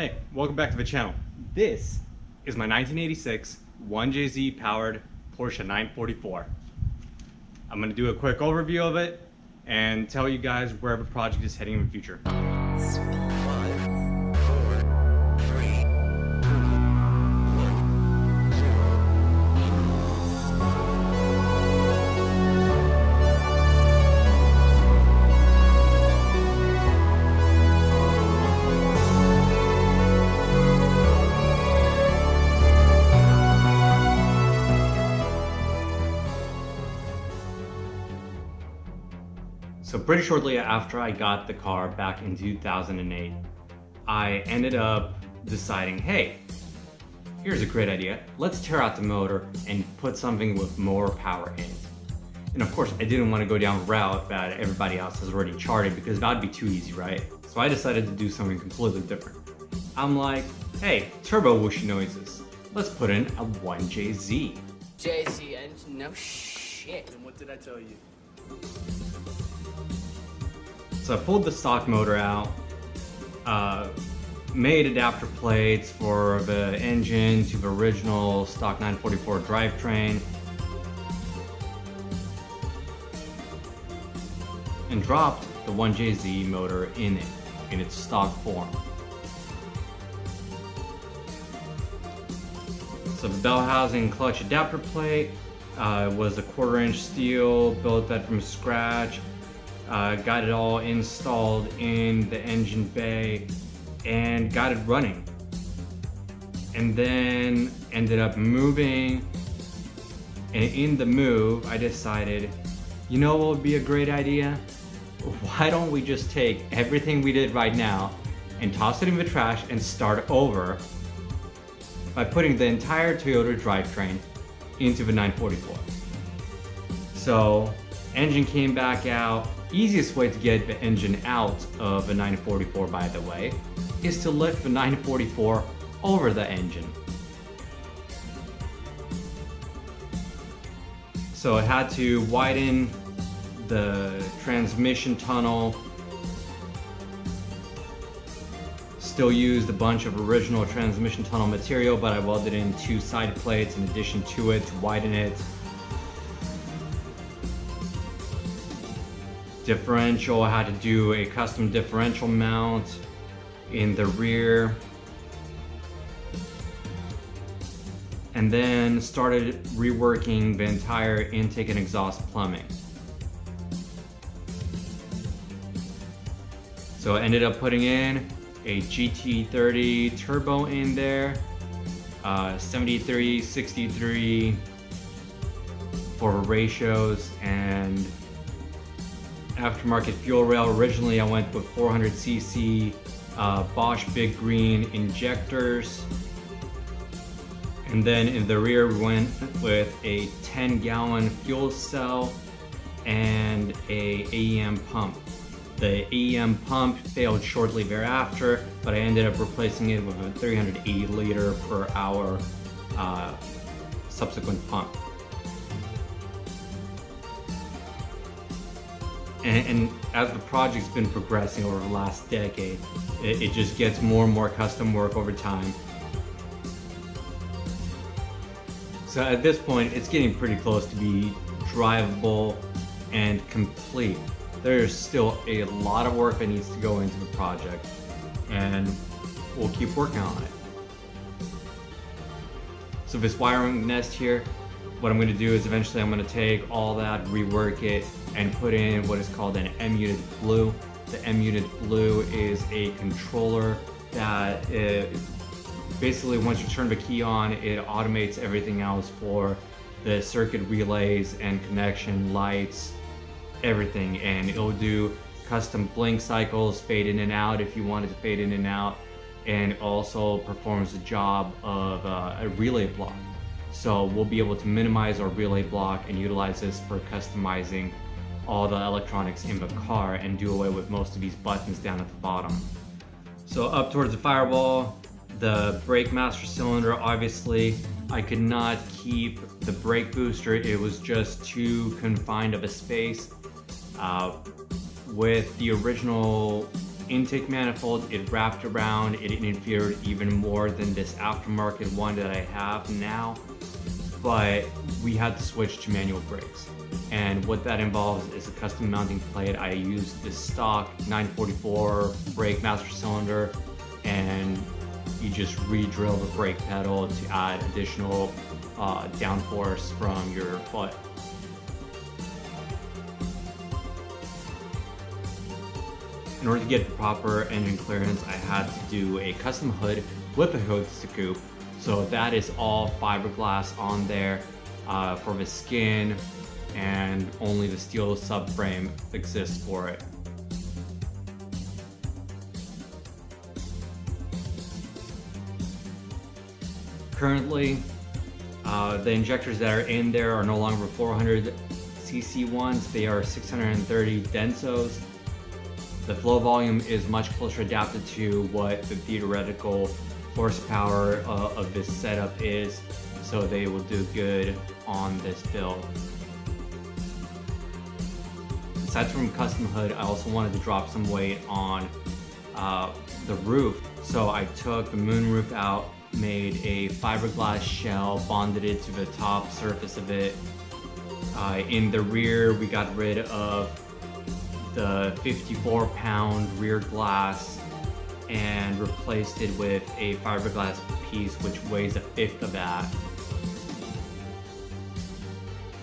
Hey, welcome back to the channel. This is my 1986 1JZ powered Porsche 944. I'm going to do a quick overview of it and tell you guys where the project is heading in the future. Pretty shortly after I got the car back in 2008, I ended up deciding, hey, here's a great idea. Let's tear out the motor and put something with more power in. it. And of course, I didn't want to go down a route that everybody else has already charted because that'd be too easy, right? So I decided to do something completely different. I'm like, hey, turbo whooshy noises. Let's put in a 1JZ. JZ engine, no shit. And what did I tell you? So I pulled the stock motor out, uh, made adapter plates for the engine to the original stock 944 drivetrain, and dropped the 1JZ motor in it, in its stock form. So the bell housing clutch adapter plate uh, was a quarter inch steel, built that from scratch, uh, got it all installed in the engine bay and got it running. And then ended up moving. And in the move, I decided, you know what would be a great idea? Why don't we just take everything we did right now and toss it in the trash and start over by putting the entire Toyota drivetrain into the 944. So engine came back out, Easiest way to get the engine out of a 944 by the way, is to lift the 944 over the engine. So I had to widen the transmission tunnel, still used a bunch of original transmission tunnel material, but I welded in two side plates in addition to it to widen it. Differential. Had to do a custom differential mount in the rear. And then started reworking the entire intake and exhaust plumbing. So I ended up putting in a GT30 turbo in there, uh, 73, 63 for ratios, and aftermarket fuel rail. Originally I went with 400cc uh, Bosch Big Green injectors. And then in the rear we went with a 10 gallon fuel cell and a AEM pump. The AEM pump failed shortly thereafter, but I ended up replacing it with a 380 liter per hour uh, subsequent pump. And, and, as the project's been progressing over the last decade, it, it just gets more and more custom work over time. So at this point, it's getting pretty close to be drivable and complete. There's still a lot of work that needs to go into the project, and we'll keep working on it. So this wiring nest here, what I'm going to do is eventually I'm going to take all that, rework it, and put in what is called an M-Unit Blue. The M-Unit Blue is a controller that it, basically once you turn the key on, it automates everything else for the circuit relays and connection lights, everything. And it'll do custom blink cycles, fade in and out if you wanted to fade in and out, and also performs the job of uh, a relay block. So we'll be able to minimize our relay block and utilize this for customizing all the electronics in the car and do away with most of these buttons down at the bottom. So up towards the firewall, the brake master cylinder, obviously I could not keep the brake booster. It was just too confined of a space. Uh, with the original intake manifold, it wrapped around, it interfered even more than this aftermarket one that I have now. But we had to switch to manual brakes. And what that involves is a custom mounting plate. I used the stock 944 brake master cylinder and you just re-drill the brake pedal to add additional uh, downforce from your foot. In order to get proper engine clearance, I had to do a custom hood with a hood scoop. So that is all fiberglass on there uh, for the skin and only the steel subframe exists for it. Currently, uh, the injectors that are in there are no longer 400 cc ones, they are 630 Densos. The flow volume is much closer adapted to what the theoretical horsepower uh, of this setup is, so they will do good on this build. Aside from custom hood, I also wanted to drop some weight on uh, the roof. So I took the moonroof out, made a fiberglass shell, bonded it to the top surface of it. Uh, in the rear, we got rid of the 54 pound rear glass and replaced it with a fiberglass piece which weighs a fifth of that.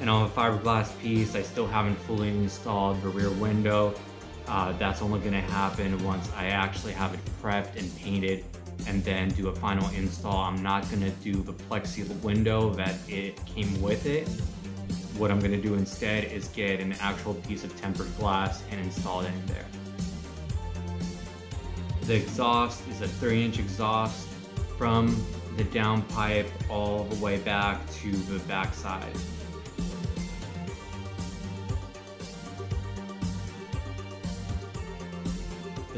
And on the fiberglass piece, I still haven't fully installed the rear window. Uh, that's only gonna happen once I actually have it prepped and painted and then do a final install. I'm not gonna do the plexi window that it came with it. What I'm gonna do instead is get an actual piece of tempered glass and install it in there. The exhaust is a three inch exhaust from the downpipe all the way back to the backside.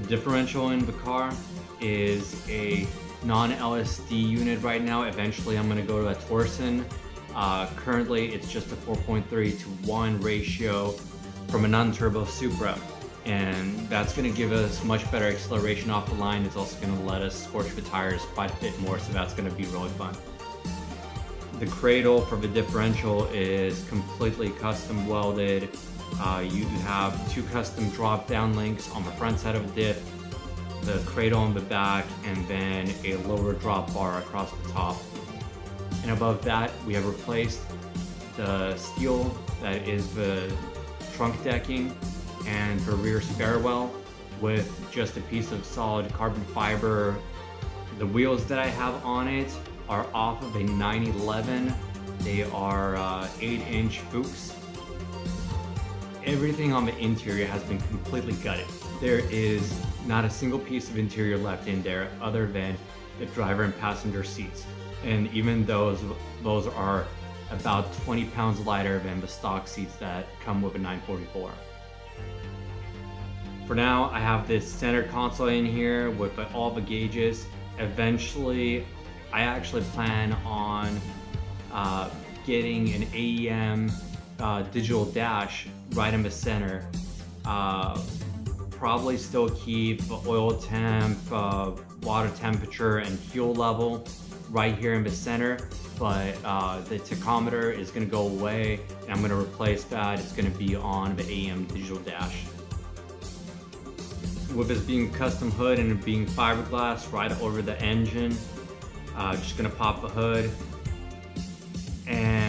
Differential in the car is a non-LSD unit right now. Eventually I'm gonna go to a Torsen. Uh, currently it's just a 4.3 to 1 ratio from a non-turbo Supra. And that's gonna give us much better acceleration off the line. It's also gonna let us scorch the tires quite a bit more, so that's gonna be really fun. The cradle for the differential is completely custom welded. Uh, you have two custom drop down links on the front side of the diff the cradle on the back, and then a lower drop bar across the top. And above that, we have replaced the steel that is the trunk decking and the rear spare well with just a piece of solid carbon fiber. The wheels that I have on it are off of a 911. They are uh, 8 inch Fuchs. Everything on the interior has been completely gutted. There is not a single piece of interior left in there other than the driver and passenger seats. And even those, those are about 20 pounds lighter than the stock seats that come with a 944. For now, I have this center console in here with all the gauges. Eventually, I actually plan on uh, getting an AEM uh, digital dash right in the center. Uh, probably still keep oil temp, uh, water temperature, and fuel level right here in the center, but uh, the tachometer is gonna go away and I'm gonna replace that. It's gonna be on the AEM digital dash. With this being custom hood and it being fiberglass right over the engine, uh, just gonna pop the hood. And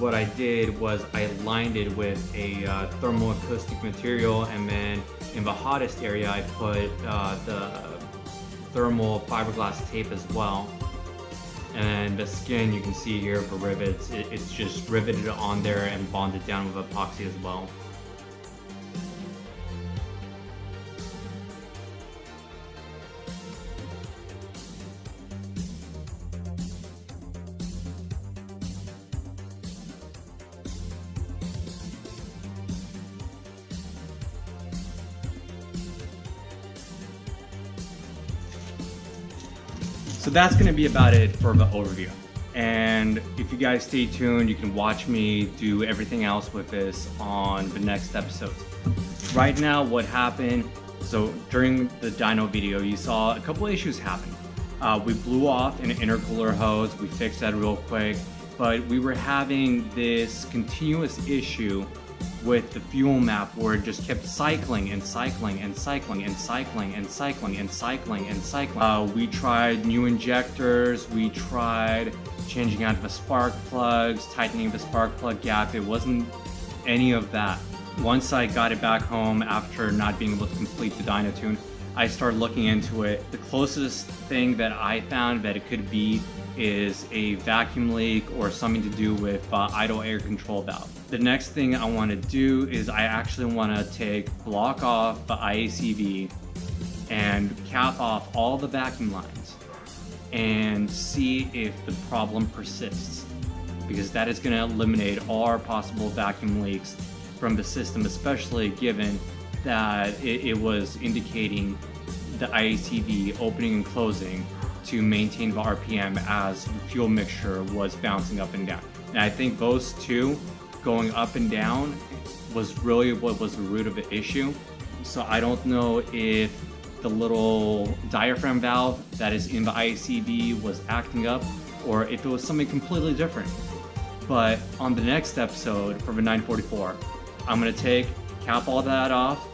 what I did was I lined it with a uh, thermoacoustic material and then in the hottest area, I put uh, the thermal fiberglass tape as well. And the skin you can see here for rivets, it, it's just riveted on there and bonded down with epoxy as well. So that's gonna be about it for the overview. And if you guys stay tuned, you can watch me do everything else with this on the next episode. Right now, what happened, So during the dyno video, you saw a couple issues happen. Uh, we blew off an intercooler hose, we fixed that real quick, but we were having this continuous issue with the fuel map where it just kept cycling and cycling and cycling and cycling and cycling and cycling and cycling. Uh, we tried new injectors, we tried changing out the spark plugs, tightening the spark plug gap. It wasn't any of that. Once I got it back home after not being able to complete the dyno tune, I started looking into it. The closest thing that I found that it could be is a vacuum leak or something to do with uh, idle air control valve. The next thing I want to do is I actually want to take block off the IACV and cap off all the vacuum lines and see if the problem persists because that is going to eliminate all possible vacuum leaks from the system especially given that it, it was indicating the IACV opening and closing to maintain the RPM as the fuel mixture was bouncing up and down. And I think those two going up and down was really what was the root of the issue. So I don't know if the little diaphragm valve that is in the IACV was acting up or if it was something completely different. But on the next episode for the 944, I'm gonna take, cap all that off,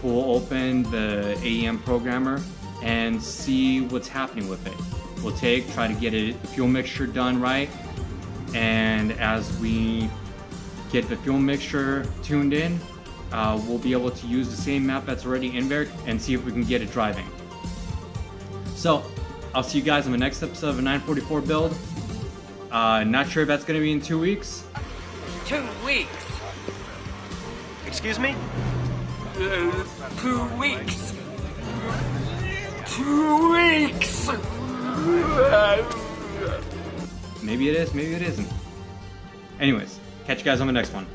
pull open the AEM programmer, and see what's happening with it. We'll take, try to get it, the fuel mixture done right, and as we get the fuel mixture tuned in, uh, we'll be able to use the same map that's already in there and see if we can get it driving. So, I'll see you guys in the next episode of a 944 build. Uh, not sure if that's going to be in two weeks. Two weeks. Excuse me? Uh, two weeks. Two weeks. Maybe it is, maybe it isn't. Anyways, catch you guys on the next one.